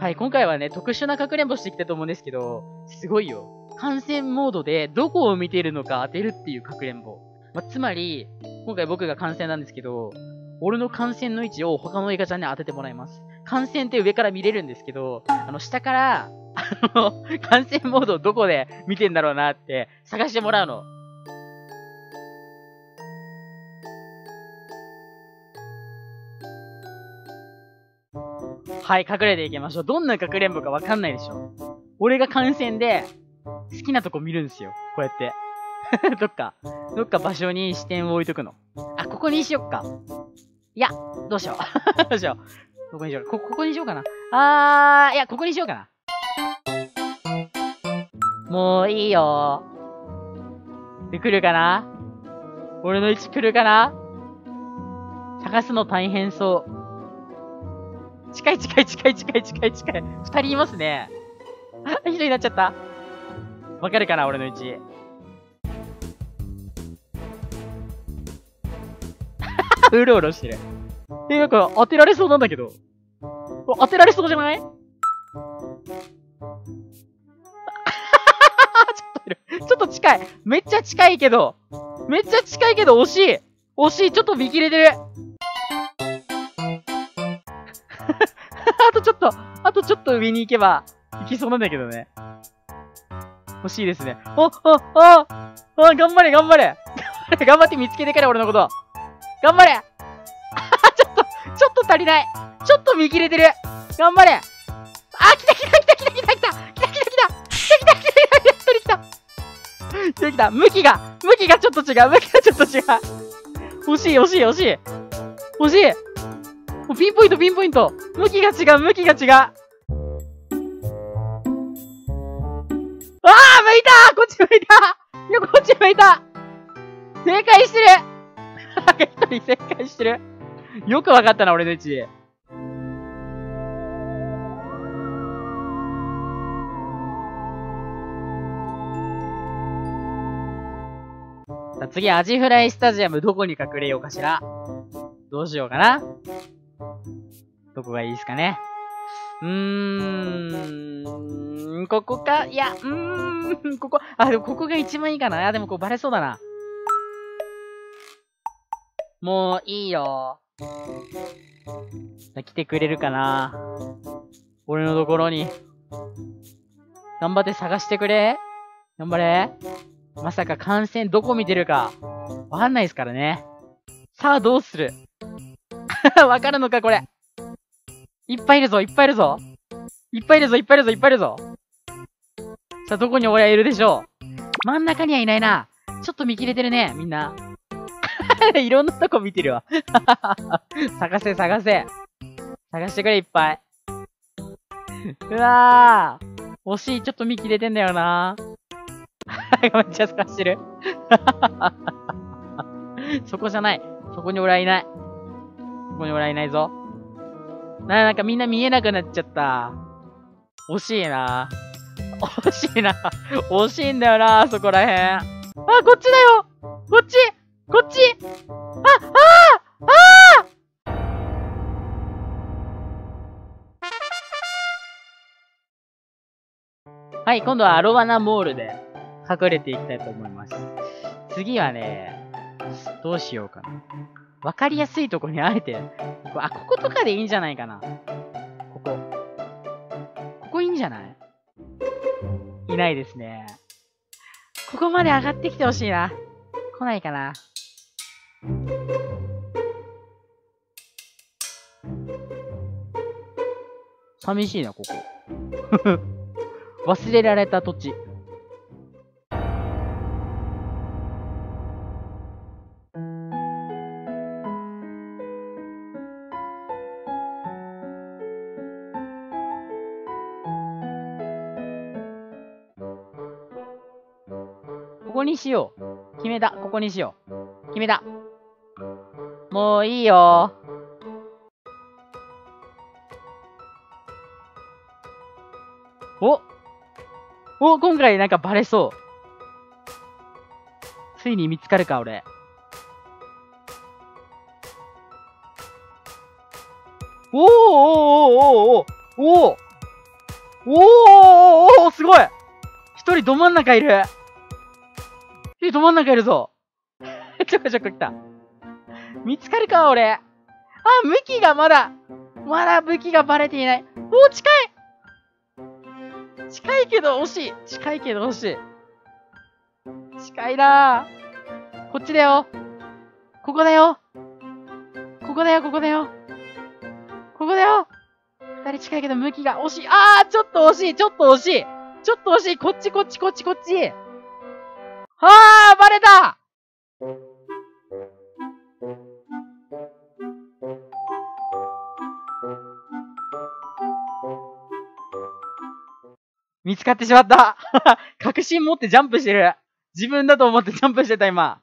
はい、今回はね、特殊なかくれんぼしてきたと思うんですけど、すごいよ。感染モードでどこを見てるのか当てるっていうかくれんぼ。まあ、つまり、今回僕が感染なんですけど、俺の感染の位置を他の映画ちゃんに当ててもらいます。感染って上から見れるんですけど、あの、下から、あの、感染モードをどこで見てんだろうなって探してもらうの。はい、隠れていきましょう。どんなかくれんぼかわかんないでしょ。俺が感染で、好きなとこ見るんですよ。こうやって。どっか、どっか場所に視点を置いとくの。あ、ここにしよっか。いや、どうしよう。どうしよう。ここにしよう。こ、ここにしようかな。あー、いや、ここにしようかな。もういいよで、来るかな？俺の位置来るかな？探すの大変そう。近い近い近い近い近い近い。二人いますね。あ一人になっちゃった。わかるかな俺の位置。うろうろしてる。え、なんか当てられそうなんだけど。当てられそうじゃない？ちょっといるちょっと近い。めっちゃ近いけど。めっちゃ近いけど惜しい。惜しい。ちょっと見切れてる。あとちょっと、あとちょっと上に行けば、行きそうなんだけどね。欲しいですね。あ、あ、あ、あ、頑張れ、頑張れ。頑張って見つけてから俺のこと。頑張れあ ちょっと、ちょっと足りない。ちょっと見切れてる。頑張れあ、来た来た来た来た来た来た来た来た来た来た来た来た来た来た来た来た来た向きが、向きがちょっと違う。向きがちょっと違う。欲しい欲しい欲しい。欲しい。もうピンポイント、ピンポイント。向きが違う、向きが違う。ああ向いたこっち向いたいや、こっち向いた正解してる一人正解してる。よくわかったな、俺の位置。さあ次、アジフライスタジアムどこに隠れようかしら。どうしようかな。どこがいいですかね？うーん、ここか、いや、うーん、ここ、あ、でもここが一番いいかな。いや、でもこうバレそうだな。もういいよ。来てくれるかな？俺のところに。頑張って探してくれ。頑張れ。まさか感染どこ見てるか。わかんないですからね。さあどうする？わかるのかこれ。いっぱいいるぞ、いっぱいいるぞ。いっぱいいるぞ、いっぱいいるぞ、いっぱいいるぞ。さあ、どこに親いるでしょう真ん中にはいないな。ちょっと見切れてるね、みんな。いろんなとこ見てるわ。探せ、探せ。探してくれ、いっぱい。うわー。惜しい、ちょっと見切れてんだよな。めっちゃ探してる。そこじゃない。そこに俺はいない。そこに俺はいないぞ。な、なんかみんな見えなくなっちゃった。惜しいな。惜しいな。惜しいんだよな、そこらへん。あ、こっちだよこっちこっちあ、あああはい、今度はアロワナモールで隠れていきたいと思います。次はね、どうしようかな。わかりやすいとこにあえて、あ、こことかでいいんじゃないかな。ここ。ここいいんじゃない？いないですね。ここまで上がってきてほしいな。来ないかな。寂しいな、ここ。忘れられた土地。ここにしよう。決めた。ここにしよう。決めた。もういいよ。おお今回なんかバレそう。ついに見つかるか、俺。おーおーおーおーおーおーおーおーすごい一人ど真ん中いる一人ど真ん中いるぞ ちょこちょこ来た。見つかるか、俺。あ、向きがまだ、まだ武器がバレていない。お、近い近いけど惜しい近いけど惜しい。近いなぁ。こっちだよ。ここだよ。ここだよ、ここだよ。ここだよ。二人近いけど向きが惜しい。あー、ちょっと惜しい、ちょっと惜しい。ちょっと惜しい。こっち、こっち、こっち、こっち。あー、バレた！見つかってしまった。確信持ってジャンプしてる。自分だと思ってジャンプしてた今。